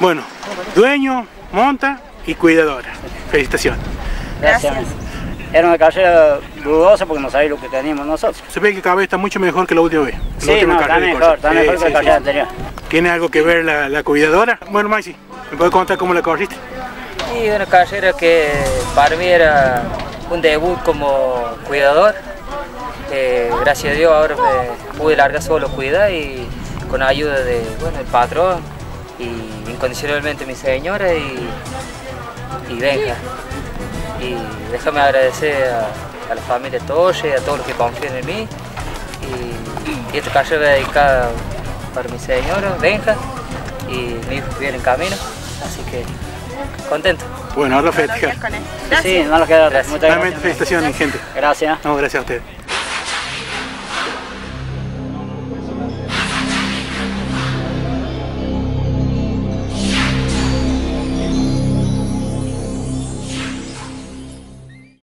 Bueno, dueño, monta y cuidadora. Felicitaciones. Gracias. Era una carrera dudosa porque no sabía lo que teníamos nosotros. Se ve que cada vez está mucho mejor que la última vez. La Sí, última no, carrera está de mejor, está mejor Sí, que la sí, carrera sí. anterior. ¿Tiene algo que ver la, la cuidadora? Bueno, Maxi, ¿me puedes contar cómo la corriste? Y una carrera que para mí era un debut como cuidador. Eh, gracias a Dios ahora me pude largar solo cuidar y con ayuda de bueno, el patrón y incondicionalmente mi señora y, y Benja. Y déjame agradecer a, a la familia Toche, a todos los que confían en mí. Y, y esta carrera dedicada para mi señora, Benja, y mi hijo que viene en camino. Así que contento. Bueno, ahora festejar. Sí, no nos queda. Muchas Realmente gracias. felicitaciones, gente. Gracias. No, gracias a ustedes.